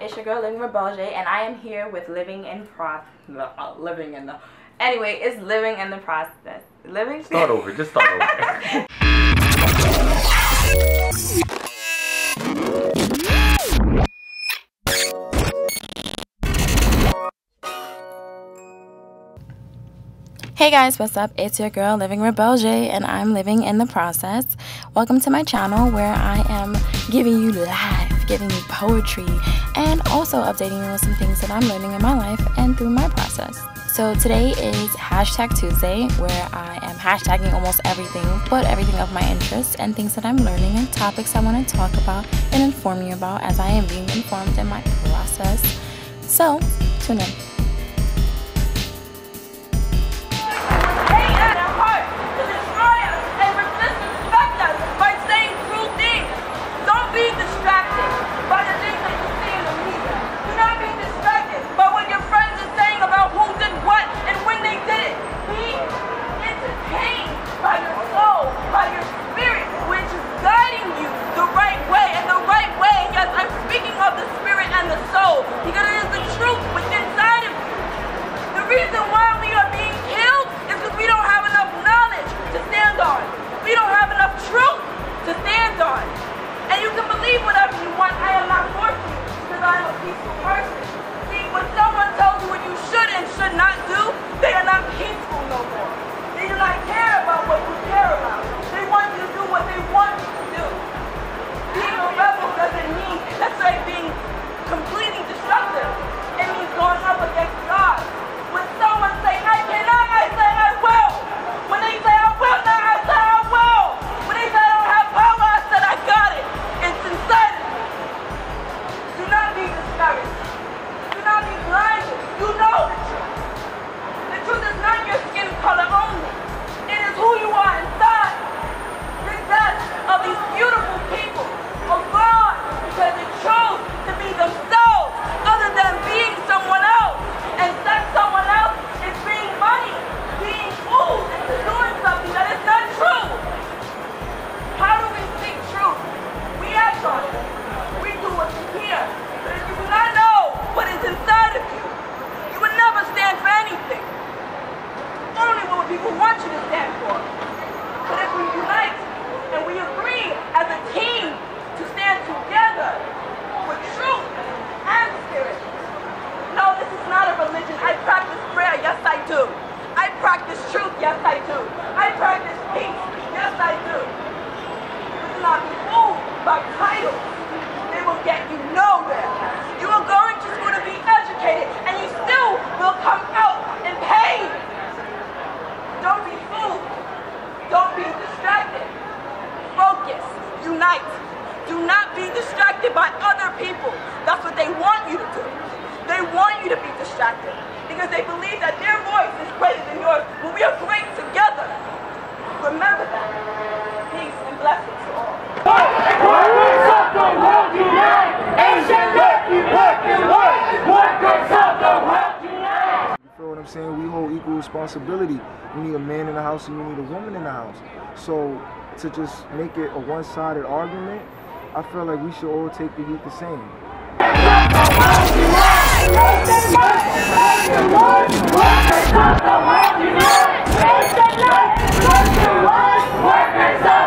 It's your girl Living Rebelle, and I am here with Living in Pro. Uh, living in the. Anyway, it's living in the process. Living. Start over. Just start over. Hey guys, what's up? It's your girl Living Rebelle, and I'm living in the process. Welcome to my channel where I am giving you life, giving you poetry, and also updating you on some things that I'm learning in my life and through my process. So today is hashtag Tuesday, where I am hashtagging almost everything, but everything of my interest and things that I'm learning and topics I want to talk about and inform you about as I am being informed in my process. So, tune in. Distracted by other people. That's what they want you to do. They want you to be distracted because they believe that their voice is greater than yours, but we are great together. Remember that. Peace and blessings to all. What I'm saying? We hold equal responsibility. You need a man in the house and you need a woman in the house. So to just make it a one-sided argument, I feel like we should all take the heat the same.